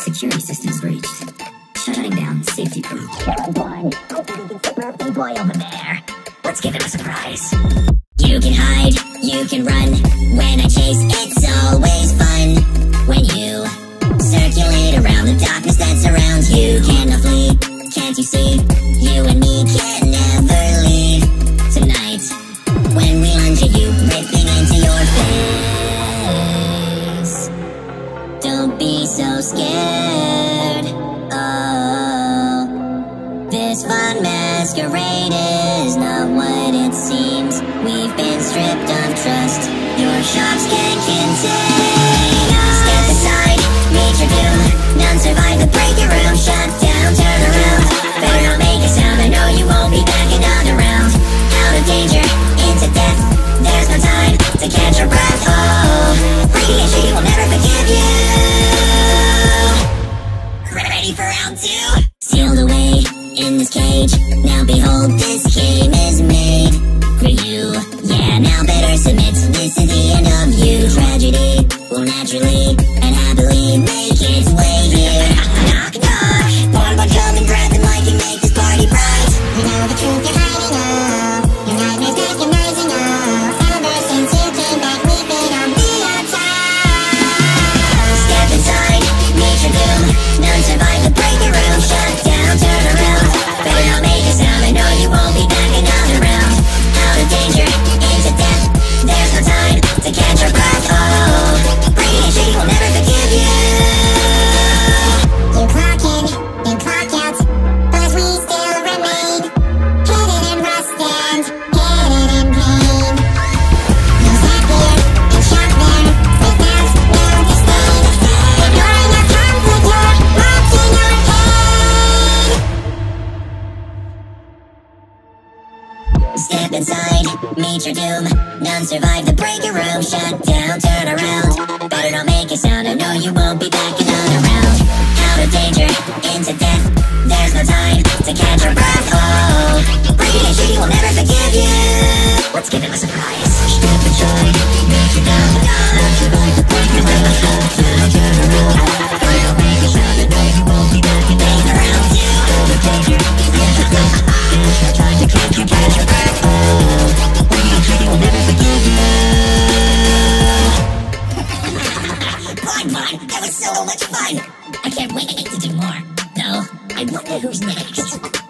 Security systems breached. Shutting down safety crew. Boy over there. Let's give him a surprise. You can hide, you can run. When I chase, it's always fun. When you circulate around the darkness that surrounds you, cannot flee. Can't you see? Scared. Oh, this fun masquerade is not what it seems. We've been stripped of trust. Your shops can contain Two? Sealed away in this cage. Now behold, this game is made for you. Yeah, now better submit. This is the end of you. Tragedy will naturally and happily make its way here. knock, knock. Come and grab the mic make this party bright. You know the truth Step inside, meet your doom. None survive the breaker room. Shut down, turn around. Better not make a sound. I know you won't be back another round. Out of danger, into death. There's no time to catch your breath. anymore. No, I wonder who's next.